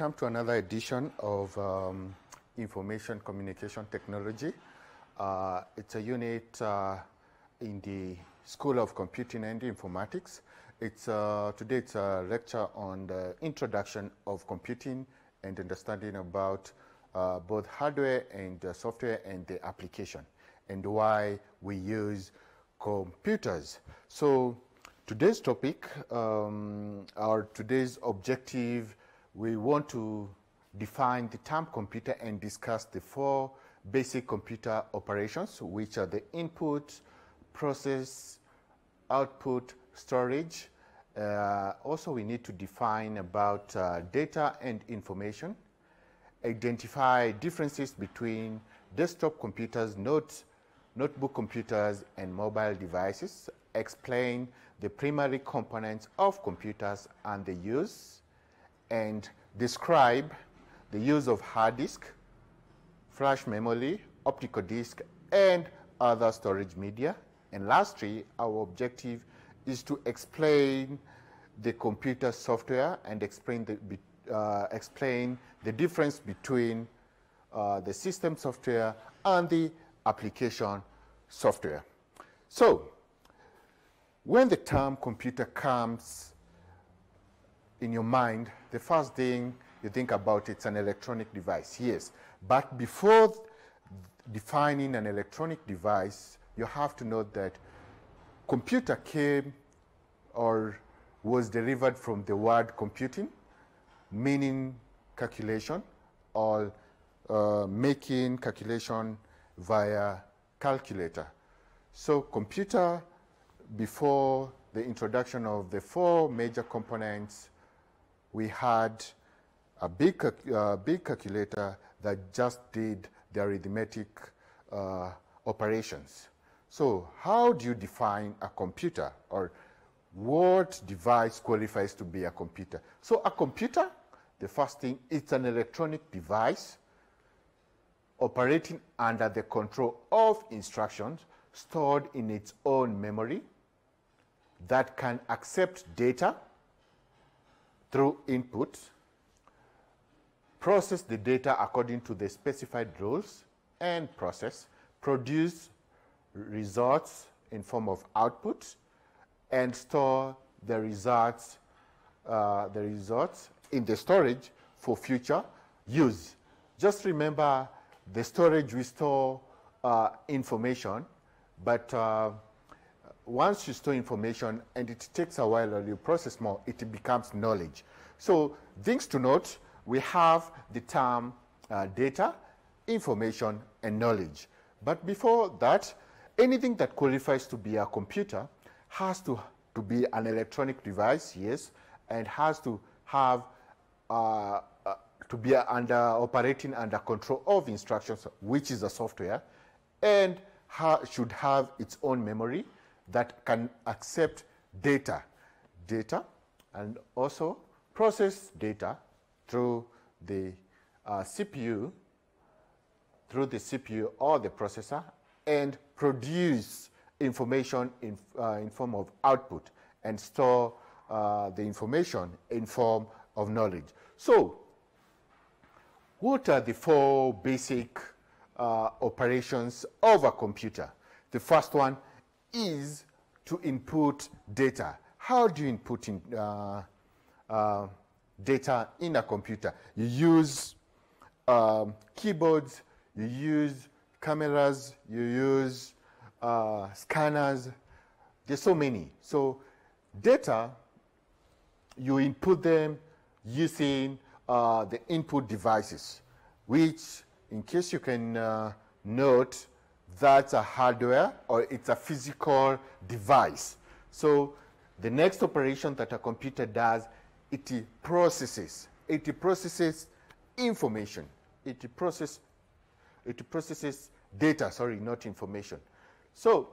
Welcome to another edition of um, Information Communication Technology. Uh, it's a unit uh, in the School of Computing and Informatics. It's, uh, today it's a lecture on the introduction of computing and understanding about uh, both hardware and software and the application and why we use computers. So today's topic, um, our today's objective, we want to define the term computer and discuss the four basic computer operations, which are the input, process, output, storage. Uh, also, we need to define about uh, data and information, identify differences between desktop computers, note, notebook computers, and mobile devices, explain the primary components of computers and the use, and describe the use of hard disk, flash memory, optical disk, and other storage media. And lastly, our objective is to explain the computer software and explain the, uh, explain the difference between uh, the system software and the application software. So, when the term computer comes in your mind, the first thing you think about it's an electronic device, yes. But before defining an electronic device, you have to know that computer came or was derived from the word computing, meaning calculation or uh, making calculation via calculator. So computer, before the introduction of the four major components, we had a big, uh, big calculator that just did the arithmetic uh, operations. So how do you define a computer or what device qualifies to be a computer? So a computer, the first thing, it's an electronic device operating under the control of instructions stored in its own memory that can accept data through input, process the data according to the specified rules, and process, produce results in form of output, and store the results, uh, the results in the storage for future use. Just remember the storage we store uh, information, but uh, once you store information and it takes a while or you process more, it becomes knowledge. So things to note, we have the term uh, data, information, and knowledge. But before that, anything that qualifies to be a computer has to, to be an electronic device, yes, and has to have uh, uh, to be under operating under control of instructions, which is a software, and ha should have its own memory that can accept data, data, and also process data through the uh, CPU, through the CPU or the processor, and produce information in, uh, in form of output and store uh, the information in form of knowledge. So, what are the four basic uh, operations of a computer? The first one is to input data. How do you input in, uh, uh, data in a computer? You use um, keyboards, you use cameras, you use uh, scanners. There's so many. So data, you input them using uh, the input devices, which, in case you can uh, note, that's a hardware or it's a physical device. So the next operation that a computer does, it processes. It processes information. It processes, it processes data, sorry, not information. So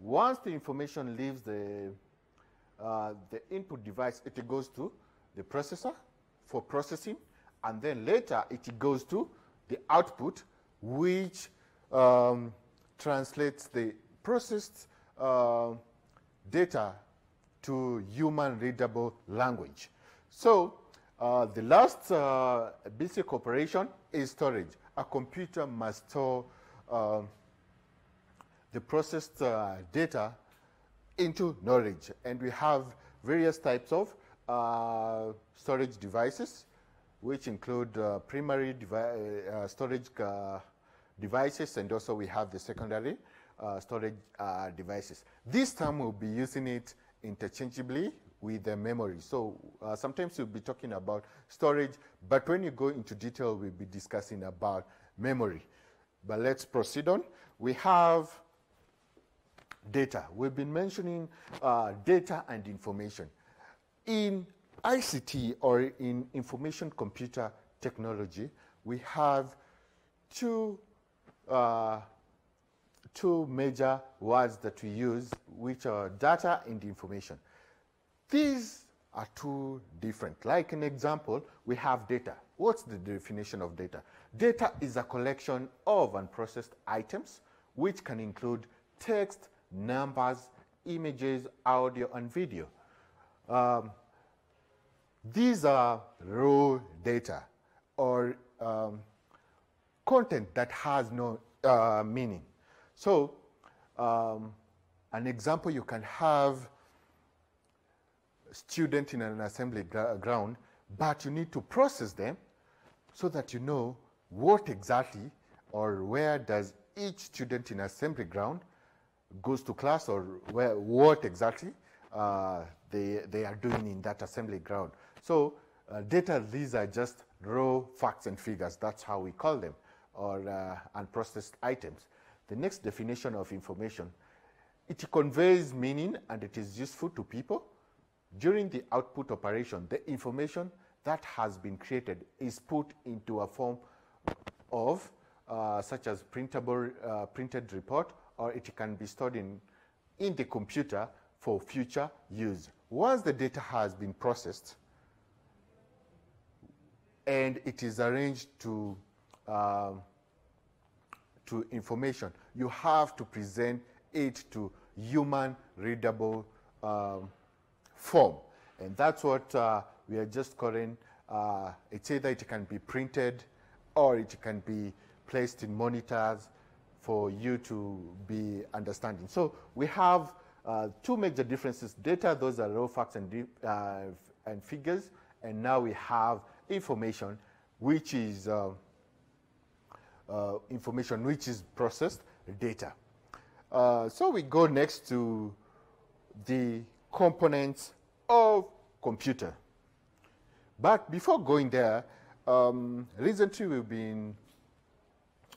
once the information leaves the, uh, the input device, it goes to the processor for processing, and then later it goes to the output, which um, translates the processed uh, data to human readable language. So Uh, the last uh, basic operation is storage. A computer must store uh, the processed uh, data into knowledge. And we have various types of uh, storage devices, which include uh, primary storage devices, and also we have the secondary storage devices. This time we'll be using it interchangeably with the memory. So uh, sometimes we'll be talking about storage, but when you go into detail, we'll be discussing about memory. But let's proceed on. We have data. We've been mentioning uh, data and information. In ICT or in information computer technology, we have two, uh, two major words that we use, which are data and information. These are two different. Like an example, we have data. What's the definition of data? Data is a collection of unprocessed items, which can include text, numbers, images, audio, and video. Um, these are raw data or um, content that has no uh, meaning. So, um, an example you can have student in an assembly ground, but you need to process them so that you know what exactly or where does each student in assembly ground goes to class or where, what exactly uh, they, they are doing in that assembly ground. So uh, data, these are just raw facts and figures. That's how we call them, or uh, unprocessed items. The next definition of information, it conveys meaning and it is useful to people during the output operation, the information that has been created is put into a form of uh, such as printable uh, printed report or it can be stored in, in the computer for future use. Once the data has been processed and it is arranged to, uh, to information, you have to present it to human readable um, form. And that's what uh, we are just calling, uh, it's either it can be printed or it can be placed in monitors for you to be understanding. So we have uh, two major differences. Data, those are raw facts and, uh, and figures. And now we have information, which is uh, uh, information which is processed data. so we go next to the components of computer. But before going there, um, recently we've been,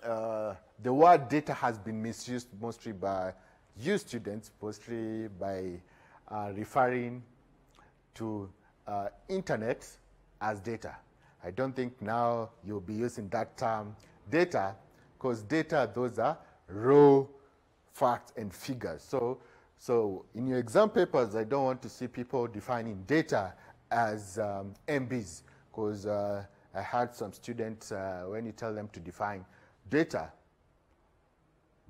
uh, the word data has been misused mostly by you students, mostly by uh, referring to uh, internet as data. I don't think now you'll be using that term data because data, those are raw facts and figures. So so in your exam papers, I don't want to see people defining data as um, MBs because uh, I had some students, uh, when you tell them to define data,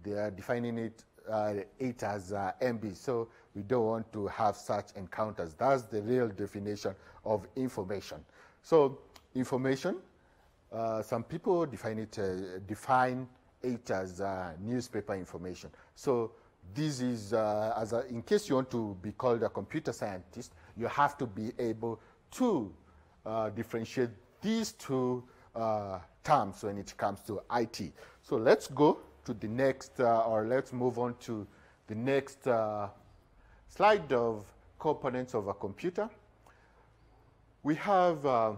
they are defining it, uh, it as uh, MB. So we don't want to have such encounters. That's the real definition of information. So information, uh, some people define it, uh, define it as newspaper information. So this is, uh, as a, in case you want to be called a computer scientist, you have to be able to uh, differentiate these two uh, terms when it comes to IT. So let's go to the next, uh, or let's move on to the next uh, slide of components of a computer. We have uh,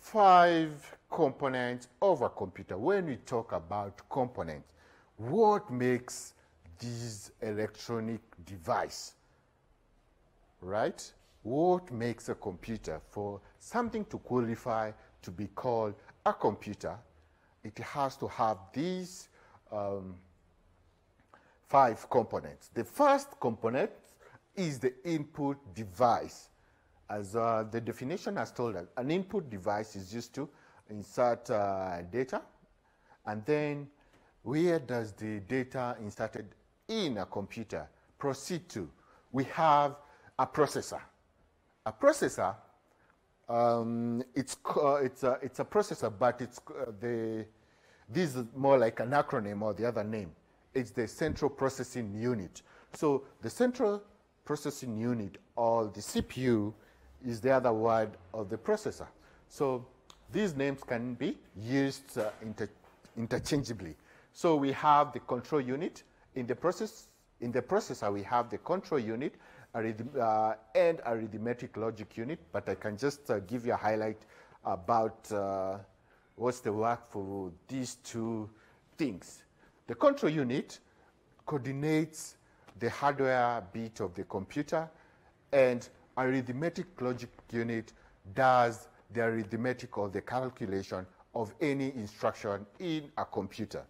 five components of a computer. When we talk about components, what makes this electronic device, right? What makes a computer for something to qualify to be called a computer? It has to have these um, five components. The first component is the input device. As uh, the definition has told us, an input device is used to insert uh, data, and then where does the data inserted in a computer proceed to, we have a processor. A processor Um, it's, uh, it's, a, it's a processor, but it's uh, the, this is more like an acronym or the other name. It's the central processing unit. So the central processing unit or the CPU is the other word of the processor. So these names can be used uh, inter interchangeably. So we have the control unit. In the, process, in the processor, we have the control unit uh, and arithmetic logic unit, but I can just uh, give you a highlight about uh, what's the work for these two things. The control unit coordinates the hardware bit of the computer and arithmetic logic unit does the arithmetic or the calculation of any instruction in a computer.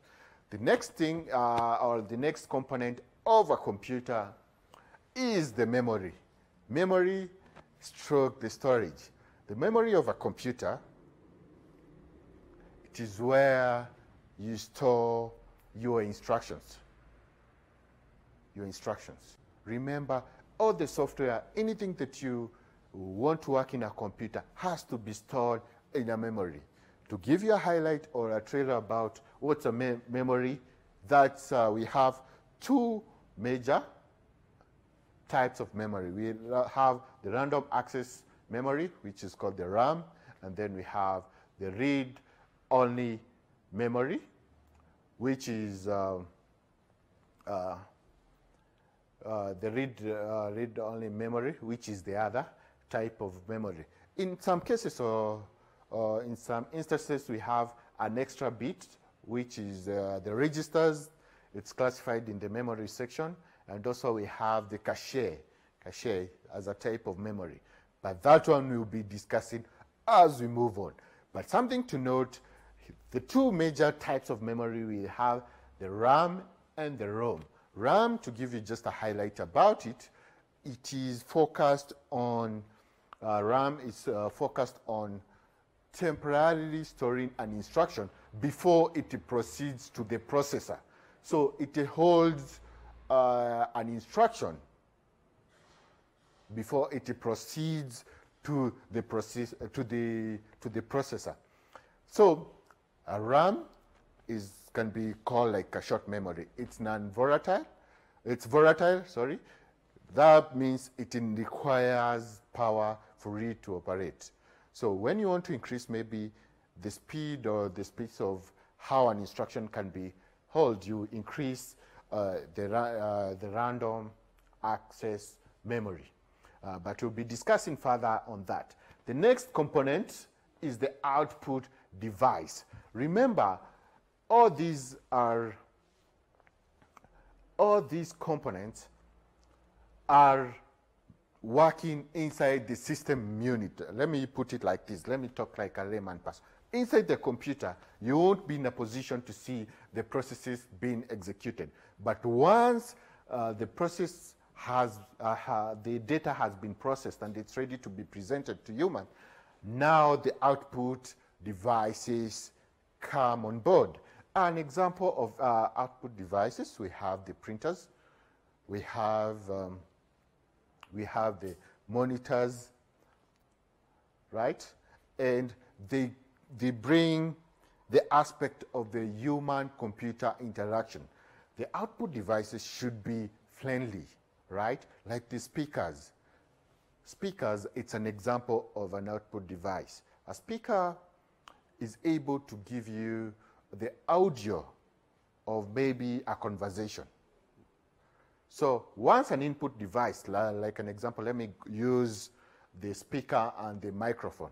The next thing uh, or the next component of a computer is the memory. Memory stroke the storage. The memory of a computer, it is where you store your instructions. Your instructions. Remember, all the software, anything that you want to work in a computer has to be stored in a memory. To give you a highlight or a trailer about what's a me memory, that uh, we have two major types of memory. We have the random access memory, which is called the RAM, and then we have the read-only memory, which is uh, uh, uh, the read, uh, read-only memory, which is the other type of memory. In some cases or, or in some instances, we have an extra bit, which is uh, the registers. It's classified in the memory section. And also we have the cache, cache as a type of memory. But that one we'll be discussing as we move on. But something to note, the two major types of memory we have, the RAM and the ROM. RAM, to give you just a highlight about it, it is focused on, uh, RAM is uh, focused on temporarily storing an instruction before it proceeds to the processor. So it holds uh, an instruction before it proceeds to the, process, uh, to the, to the processor. So a RAM is, can be called like a short memory. It's non-volatile. It's volatile, sorry. That means it requires power for it to operate. So when you want to increase maybe the speed or the speed of how an instruction can be held, you increase uh, the, uh, the random access memory. Uh, but we'll be discussing further on that. The next component is the output device. Remember, all these are, all these components are working inside the system unit. Let me put it like this. Let me talk like a layman person. Inside the computer, you won't be in a position to see the processes being executed. But once uh, the process has, uh, ha the data has been processed and it's ready to be presented to human, now the output devices come on board. An example of uh, output devices, we have the printers, we have, um, we have the monitors, right? And they they bring the aspect of the human-computer interaction. The output devices should be friendly, right? Like the speakers. Speakers, it's an example of an output device. A speaker is able to give you the audio of maybe a conversation. So once an input device, like an example, let me use the speaker and the microphone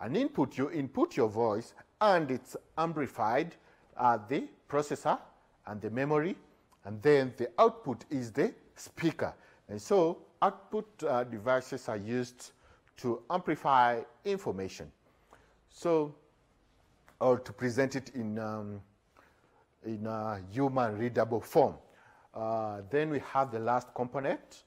an input, you input your voice and it's amplified at the processor and the memory, and then the output is the speaker. And so output uh, devices are used to amplify information. So, or to present it in, um, in a human readable form. Uh, then we have the last component,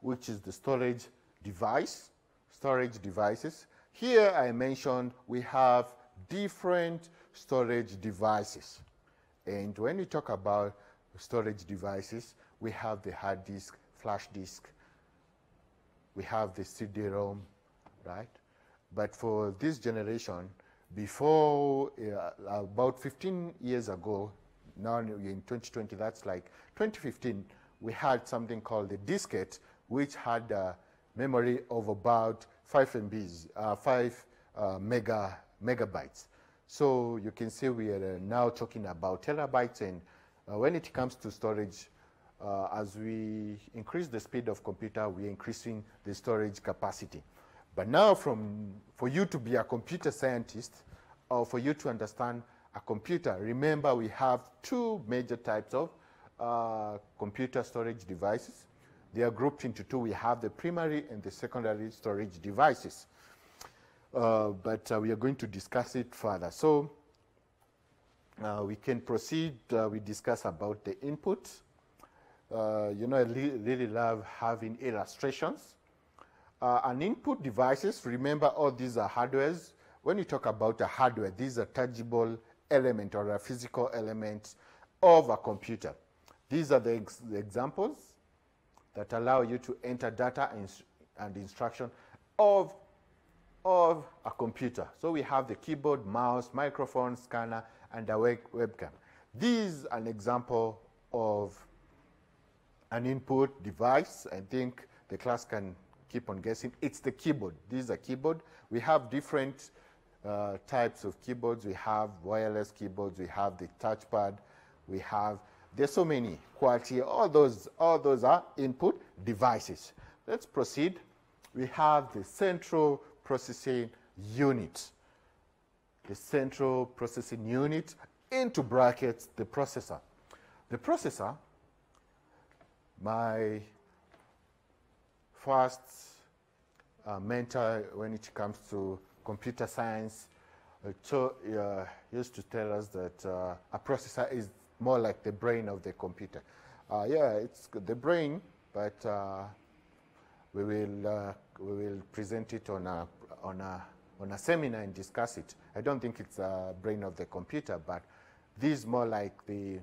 which is the storage device, storage devices. Here I mentioned we have different storage devices. And when we talk about storage devices, we have the hard disk, flash disk, we have the CD-ROM, right? But for this generation, before uh, about 15 years ago, now in 2020, that's like 2015, we had something called the diskette, which had a memory of about 5 MBs, uh, 5 uh, mega, megabytes. So you can see we are now talking about terabytes, and uh, when it comes to storage, uh, as we increase the speed of computer, we're increasing the storage capacity. But now from, for you to be a computer scientist, or for you to understand a computer, remember we have two major types of uh, computer storage devices. They are grouped into two. We have the primary and the secondary storage devices. Uh, but uh, we are going to discuss it further. So uh, we can proceed. Uh, we discuss about the input. Uh, you know, I really love having illustrations. an input devices, remember all these are hardwares. When you talk about a hardware, these are tangible element or a physical element of a computer. These are the, ex the examples that allow you to enter data and instruction of, of a computer. So we have the keyboard, mouse, microphone, scanner, and a web webcam. This is an example of an input device. I think the class can keep on guessing. It's the keyboard. This is a keyboard. We have different uh, types of keyboards. We have wireless keyboards. We have the touchpad. We have, there's so many. QWERTY, all those, all those are input devices. Let's proceed. We have the central processing unit. The central processing unit, into brackets, the processor. The processor, my first uh, mentor when it comes to computer science uh, to, uh, used to tell us that uh, a processor is more like the brain of the computer. Yeah, it's the brain, but we will we will present it on a on a on a seminar and discuss it. I don't think it's a brain of the computer, but this is more like the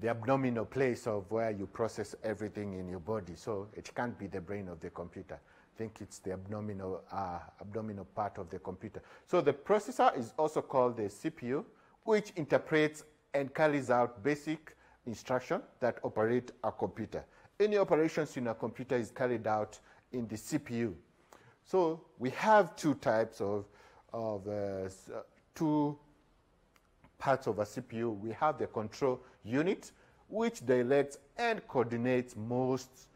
the abdominal place of where you process everything in your body. So it can't be the brain of the computer think it's the abdominal, uh, abdominal part of the computer. So the processor is also called the CPU, which interprets and carries out basic instruction that operate a computer. Any operations in a computer is carried out in the CPU. So we have two types of, of uh, uh two parts of a CPU. We have the control unit, which directs and coordinates most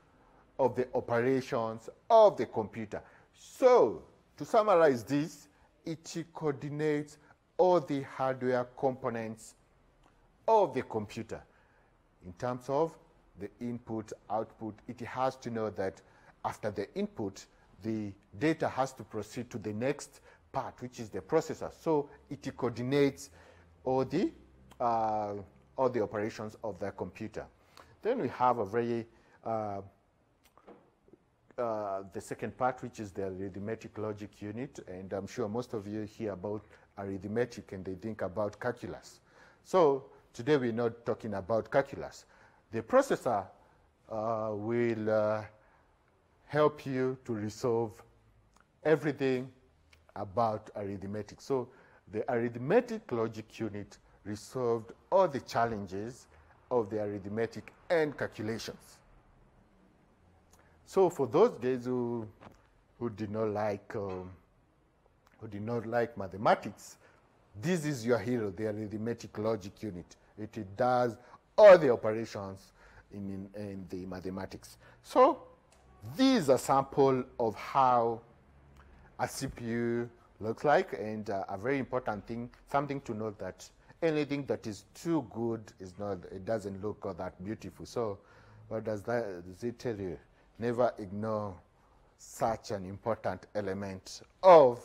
of the operations of the computer. So, to summarize this, it coordinates all the hardware components of the computer. In terms of the input, output, it has to know that after the input, the data has to proceed to the next part, which is the processor. So it coordinates all the, uh, all the operations of the computer. Then we have a very uh, uh, the second part, which is the arithmetic logic unit, and I'm sure most of you hear about arithmetic and they think about calculus. So today we're not talking about calculus. The processor uh, will uh, help you to resolve everything about arithmetic. So the arithmetic logic unit resolved all the challenges of the arithmetic and calculations. So for those guys who, who did not like, um, who did not like mathematics, this is your hero, the arithmetic logic unit. It, it does all the operations in, in, in, the mathematics. So these are sample of how a CPU looks like, and uh, a very important thing, something to note that anything that is too good is not, it doesn't look all that beautiful. So what does that, does it tell you? Never ignore such an important element of,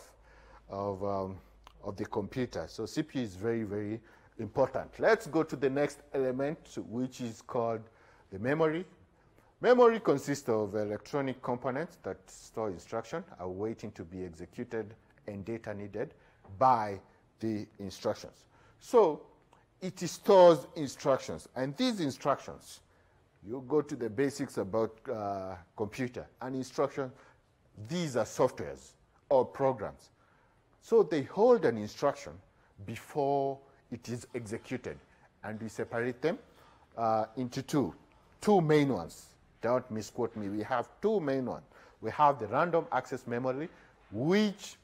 of, um, of the computer. So CPU is very, very important. Let's go to the next element, which is called the memory. Memory consists of electronic components that store instruction, are waiting to be executed, and data needed by the instructions. So it stores instructions, and these instructions you go to the basics about uh, computer and instruction. These are softwares or programs. So they hold an instruction before it is executed, and we separate them uh, into two, two main ones. Don't misquote me. We have two main ones. We have the random access memory, which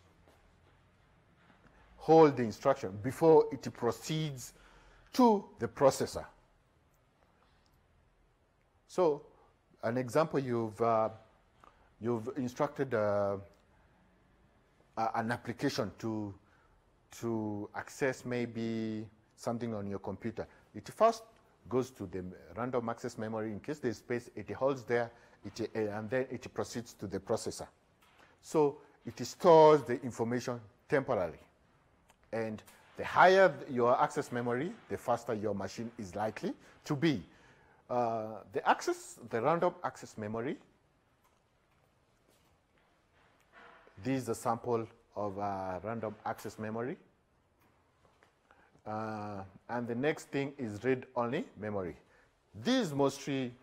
hold the instruction before it proceeds to the processor. So, an example you've uh, you've instructed uh, an application to to access maybe something on your computer. It first goes to the random access memory in case there's space. It holds there, it, uh, and then it proceeds to the processor. So it stores the information temporarily, and the higher your access memory, the faster your machine is likely to be. Uh, the access, the random access memory, this is a sample of uh, random access memory. Uh, and the next thing is read-only memory. This mostly,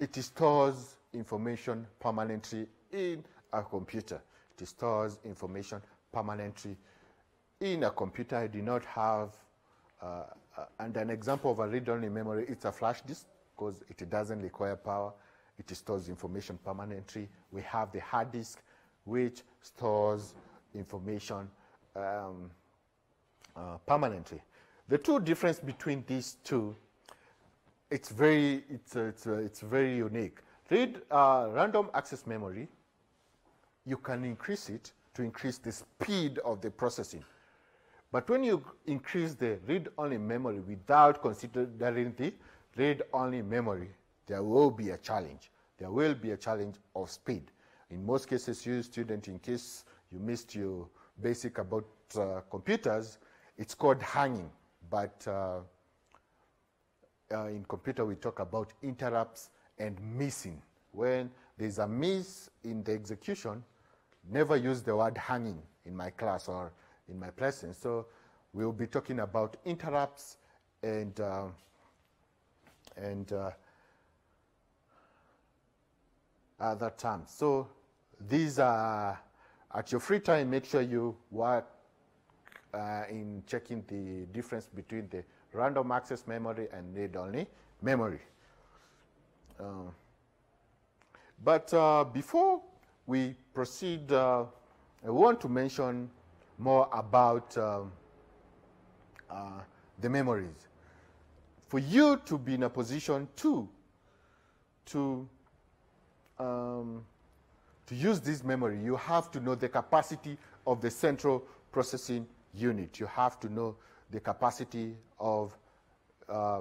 it stores information permanently in a computer. It stores information permanently in a computer. I do not have, uh, uh, and an example of a read-only memory, it's a flash disk because it doesn't require power. It stores information permanently. We have the hard disk, which stores information um, uh, permanently. The two difference between these two, it's very, it's, uh, it's, uh, it's very unique. Read uh, random access memory, you can increase it to increase the speed of the processing. But when you increase the read-only memory without considering the read-only memory, there will be a challenge. There will be a challenge of speed. In most cases, you student, in case you missed your basic about uh, computers, it's called hanging. But uh, uh, in computer, we talk about interrupts and missing. When there's a miss in the execution, never use the word hanging in my class or in my presence. So we'll be talking about interrupts and uh, and uh, other terms. So these are at your free time. Make sure you work uh, in checking the difference between the random access memory and read-only memory. Um, but uh, before we proceed, uh, I want to mention more about um, uh, the memories. For you to be in a position to, to, um, to use this memory, you have to know the capacity of the central processing unit. You have to know the capacity of uh,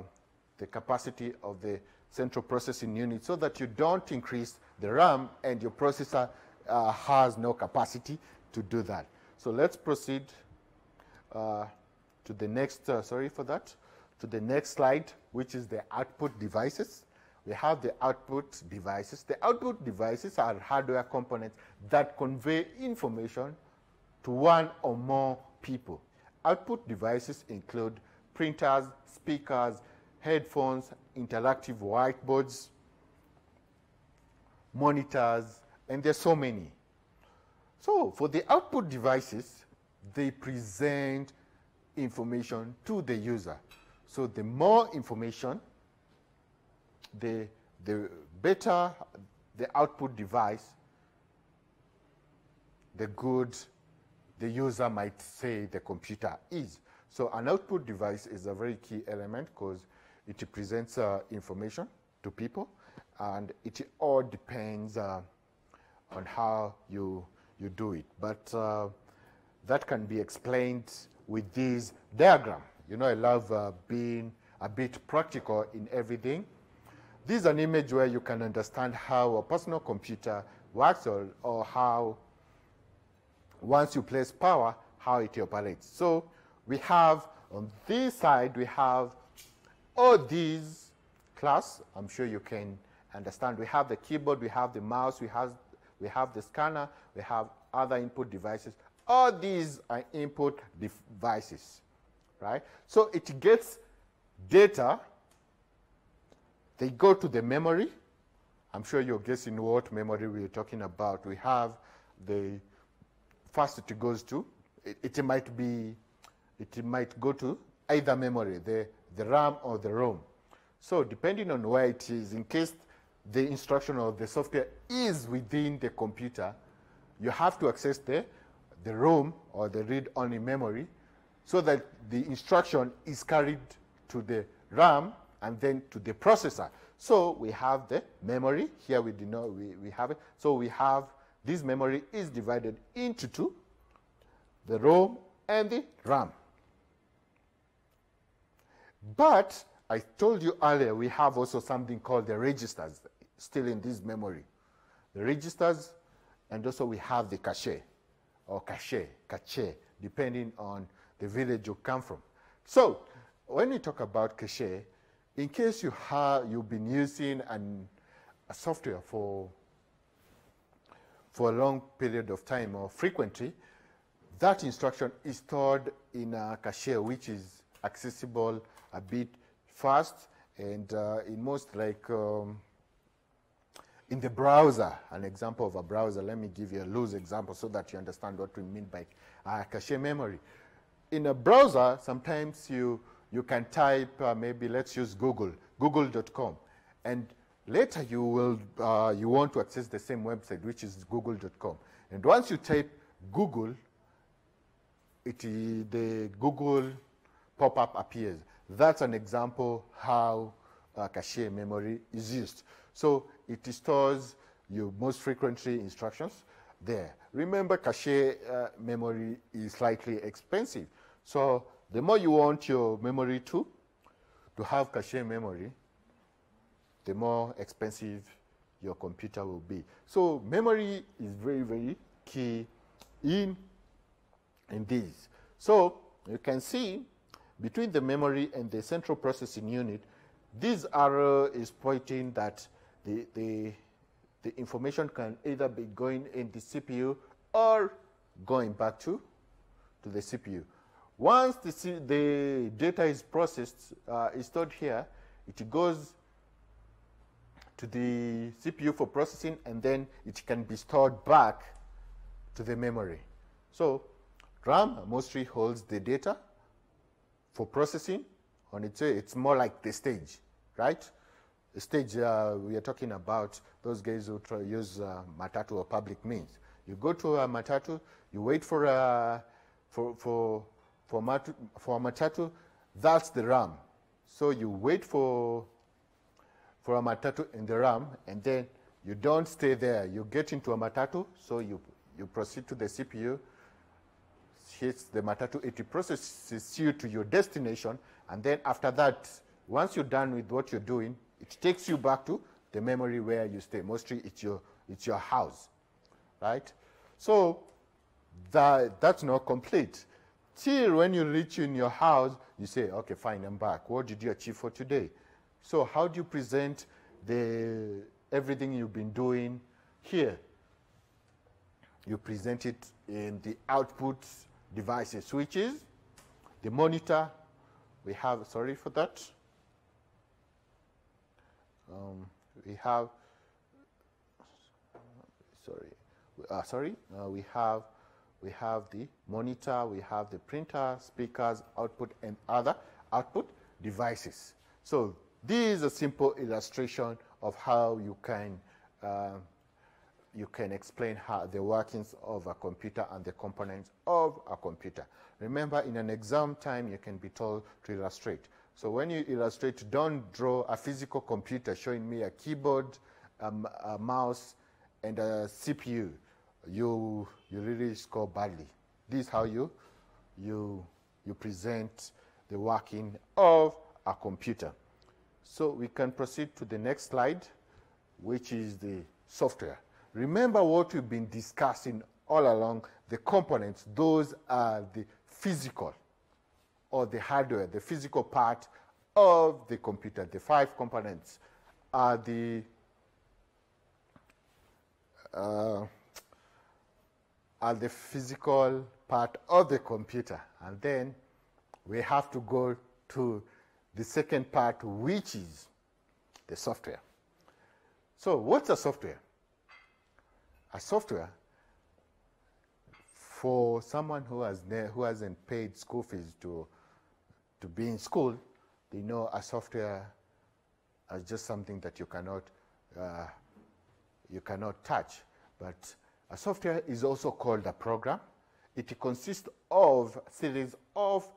the capacity of the central processing unit so that you don't increase the RAM and your processor uh, has no capacity to do that. So let's proceed uh, to the next, uh, sorry for that, to the next slide, which is the output devices. We have the output devices. The output devices are hardware components that convey information to one or more people. Output devices include printers, speakers, headphones, interactive whiteboards, monitors, and there's so many. So for the output devices, they present information to the user. So the more information, the, the better the output device, the good the user might say the computer is. So an output device is a very key element because it presents uh, information to people and it all depends uh, on how you, you do it. But uh, that can be explained with this diagram. You know, I love uh, being a bit practical in everything. This is an image where you can understand how a personal computer works or, or how once you place power, how it operates. So we have on this side, we have all these class. I'm sure you can understand. We have the keyboard, we have the mouse, we have, we have the scanner, we have other input devices. All these are input devices, right? So it gets data. They go to the memory. I'm sure you're guessing what memory we're talking about. We have the first it goes to, it, it might be, it might go to either memory, the, the RAM or the ROM. So depending on where it is, in case the instruction or the software is within the computer, you have to access the, the ROM or the read-only memory so that the instruction is carried to the RAM and then to the processor. So we have the memory. Here we, know we, we have it. So we have this memory is divided into two, the ROM and the RAM. But I told you earlier, we have also something called the registers still in this memory. The registers, and also we have the cache, or cache, cache, depending on the village you come from. So, when we talk about cache, in case you have, you've been using an, a software for, for a long period of time or frequently, that instruction is stored in a cache which is accessible a bit fast and uh, in most like um, in the browser, an example of a browser, let me give you a loose example so that you understand what we mean by uh, cache memory. In a browser, sometimes you, you can type, uh, maybe let's use Google, google.com, and later you will, uh, you want to access the same website, which is google.com. And once you type Google, it, the Google pop-up appears. That's an example how uh, cache memory is used. So it stores your most frequently instructions there. Remember, cache uh, memory is slightly expensive. So the more you want your memory to, to have cache memory, the more expensive your computer will be. So memory is very, very key in, in this. So you can see between the memory and the central processing unit, this arrow is pointing that the, the, the information can either be going in the CPU or going back to, to the CPU. Once the, the data is processed, uh, is stored here, it goes to the CPU for processing, and then it can be stored back to the memory. So RAM mostly holds the data for processing on its way. It's more like the stage, right? The stage uh, we are talking about, those guys who use uh, Matatu or public means. You go to a Matatu, you wait for a, for, for, for, matu, for a Matatu, that's the RAM. So you wait for, for a Matatu in the RAM, and then you don't stay there. You get into a Matatu, so you, you proceed to the CPU, hits the Matatu, it processes you to your destination, and then after that, once you're done with what you're doing, it takes you back to the memory where you stay. Mostly it's your, it's your house, right? So that, that's not complete. Till when you reach in your house, you say, okay, fine, I'm back. What did you achieve for today? So how do you present the, everything you've been doing here? You present it in the output devices, switches, the monitor. We have, sorry for that. Um, we have, sorry, uh, sorry, uh, we have, we have the monitor, we have the printer, speakers, output, and other output devices. So this is a simple illustration of how you can uh, you can explain how the workings of a computer and the components of a computer. Remember, in an exam time, you can be told to illustrate. So when you illustrate, don't draw a physical computer showing me a keyboard, a mouse, and a CPU. You, you really score badly. This is how you, you, you present the working of a computer. So we can proceed to the next slide, which is the software. Remember what we've been discussing all along, the components, those are the physical or the hardware, the physical part of the computer. The five components are the uh, are the physical part of the computer. And then we have to go to the second part, which is the software. So what's a software? a software for someone who, has who hasn't paid school fees to, to be in school, they know a software is just something that you cannot, uh, you cannot touch. But a software is also called a program. It consists of a series of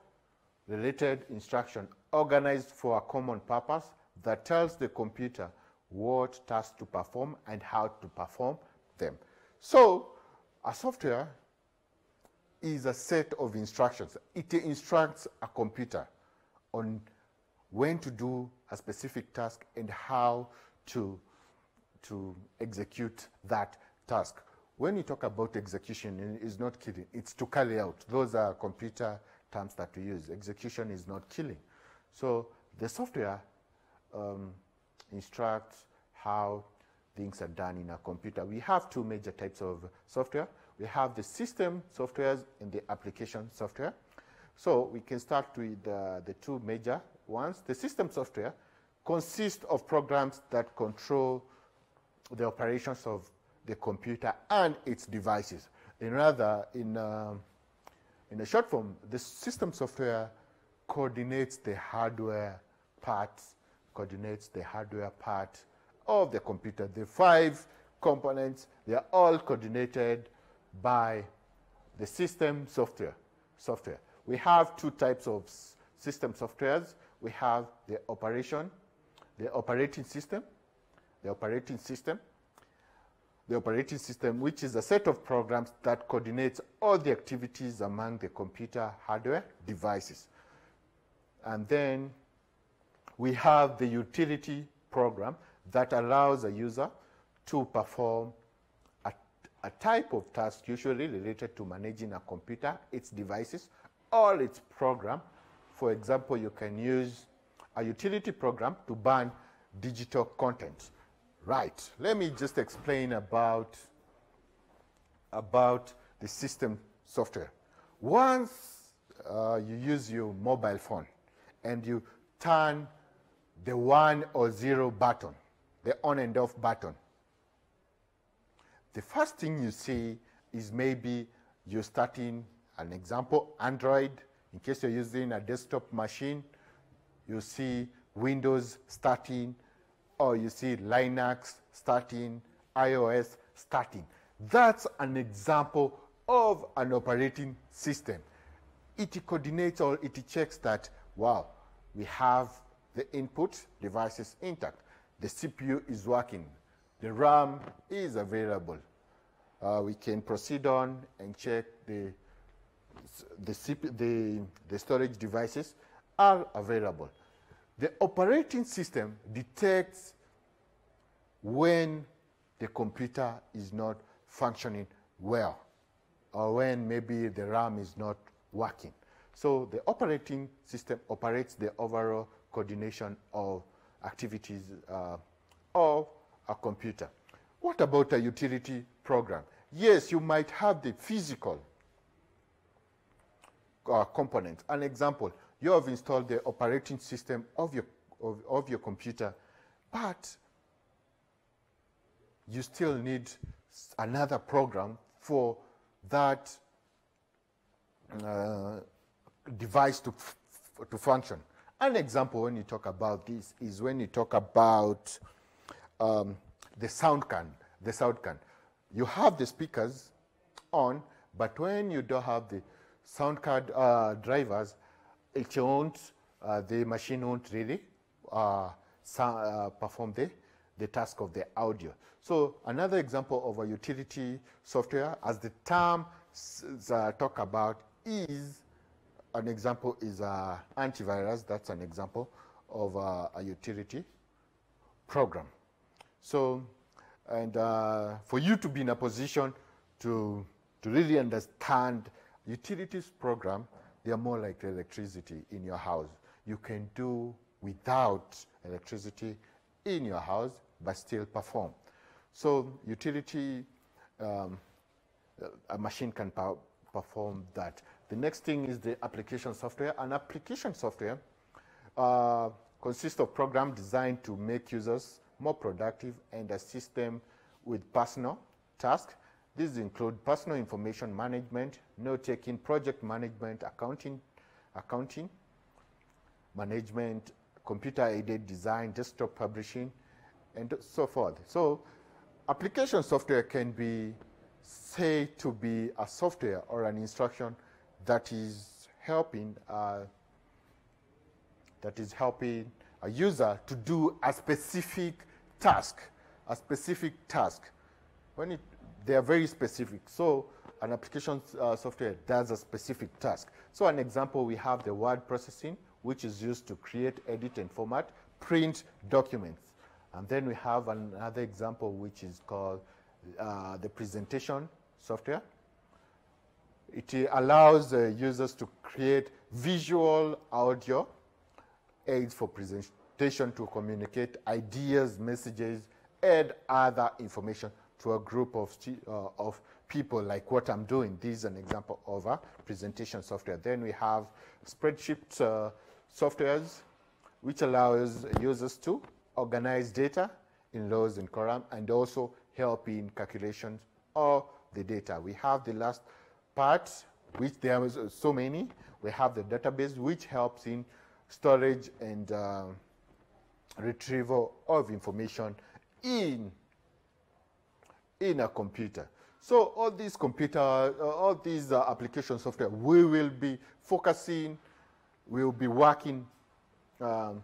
related instructions organized for a common purpose that tells the computer what tasks to perform and how to perform them. So a software is a set of instructions. It instructs a computer on when to do a specific task and how to, to execute that task. When you talk about execution, it's not killing, it's to carry out. Those are computer terms that we use. Execution is not killing. So the software um, instructs how things are done in a computer. We have two major types of software. We have the system softwares and the application software. So we can start with uh, the two major ones. The system software consists of programs that control the operations of the computer and its devices. In rather, in, uh, in a short form, the system software coordinates the hardware parts, coordinates the hardware part of the computer. The five components, they are all coordinated by the system software. software. We have two types of system softwares. We have the operation, the operating system, the operating system, the operating system, which is a set of programs that coordinates all the activities among the computer hardware devices. And then we have the utility program that allows a user to perform a, a type of task usually related to managing a computer, its devices, or its program. For example, you can use a utility program to burn digital content. Right, let me just explain about, about the system software. Once uh, you use your mobile phone and you turn the one or zero button, the on and off button, the first thing you see is maybe you're starting an example, Android, in case you're using a desktop machine, you see Windows starting, or you see Linux starting, iOS starting. That's an example of an operating system. It coordinates or it checks that, wow, we have the input devices intact. The CPU is working. The RAM is available. Uh, we can proceed on and check the, the, the, the storage devices are available. The operating system detects when the computer is not functioning well or when maybe the RAM is not working. So the operating system operates the overall coordination of activities uh, of a computer. What about a utility program? Yes, you might have the physical uh, component. An example, you have installed the operating system of your, of, of your computer, but you still need another program for that uh, device to, to function. An example when you talk about this is when you talk about um, the sound card. The sound card. You have the speakers on, but when you don't have the sound card uh, drivers, it won't, uh, the machine won't really uh, uh, perform the, the task of the audio. So another example of a utility software, as the term uh, talk about, is an example is uh, antivirus. That's an example of uh, a utility program. So, and uh, for you to be in a position to, to really understand utilities program, they are more like electricity in your house. You can do without electricity in your house, but still perform. So utility, um, a machine can perform that. The next thing is the application software. An application software uh, consists of programs designed to make users more productive and assist them with personal tasks. These include personal information management, note-taking, project management, accounting, accounting, management, computer-aided design, desktop publishing, and so forth. So application software can be say to be a software or an instruction that is helping uh, that is helping a user to do a specific task, a specific task. When it, they are very specific. So an application uh, software does a specific task. So an example, we have the word processing, which is used to create, edit, and format, print documents. And then we have another example, which is called uh, the presentation software. It allows uh, users to create visual audio aids for presentation to communicate ideas, messages, and other information to a group of, uh, of people like what I'm doing. This is an example of a presentation software. Then we have spreadsheet uh, softwares, which allows users to organize data in rows and columns and also help in calculations of the data. We have the last part, which there are so many. We have the database, which helps in storage and uh, retrieval of information in, in a computer. So all these computer, uh, all these uh, application software, we will be focusing, we will be working um,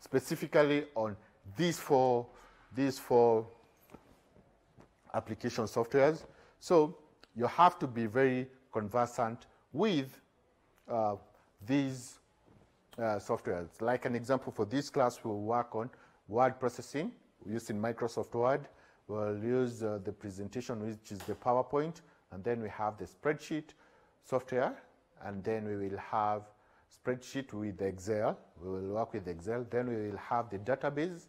specifically on these four, these four application softwares. So you have to be very conversant with uh, these uh, softwares. Like an example for this class, we'll work on word processing using Microsoft Word. We'll use uh, the presentation, which is the PowerPoint, and then we have the spreadsheet software, and then we will have spreadsheet with Excel. We will work with Excel. Then we will have the database,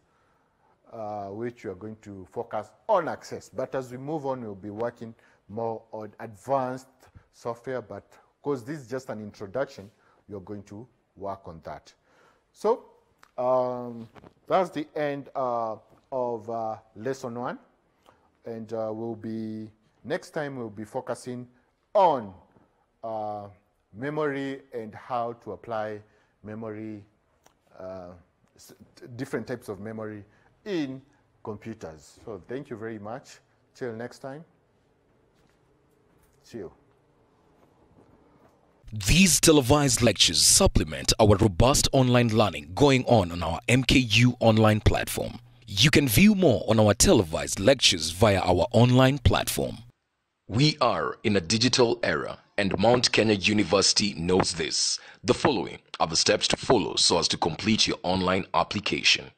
uh, which we are going to focus on access. But as we move on, we'll be working more on advanced software, but because this is just an introduction, you're going to work on that. So um, that's the end uh, of uh, lesson one. And uh, we'll be, next time we'll be focusing on uh, memory and how to apply memory, uh, different types of memory in computers. So thank you very much. Till next time. See you. These televised lectures supplement our robust online learning going on on our MKU online platform. You can view more on our televised lectures via our online platform. We are in a digital era and Mount Kenya University knows this. The following are the steps to follow so as to complete your online application.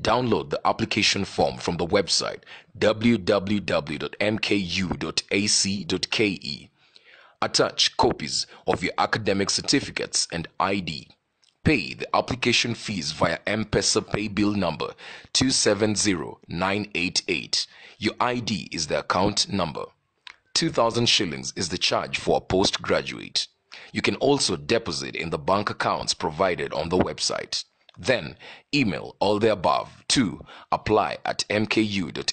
Download the application form from the website www.mku.ac.ke. Attach copies of your academic certificates and ID. Pay the application fees via M-Pesa pay bill number 270988. Your ID is the account number. 2000 shillings is the charge for a postgraduate. You can also deposit in the bank accounts provided on the website. Then email all the above to apply at mku.ac.ke.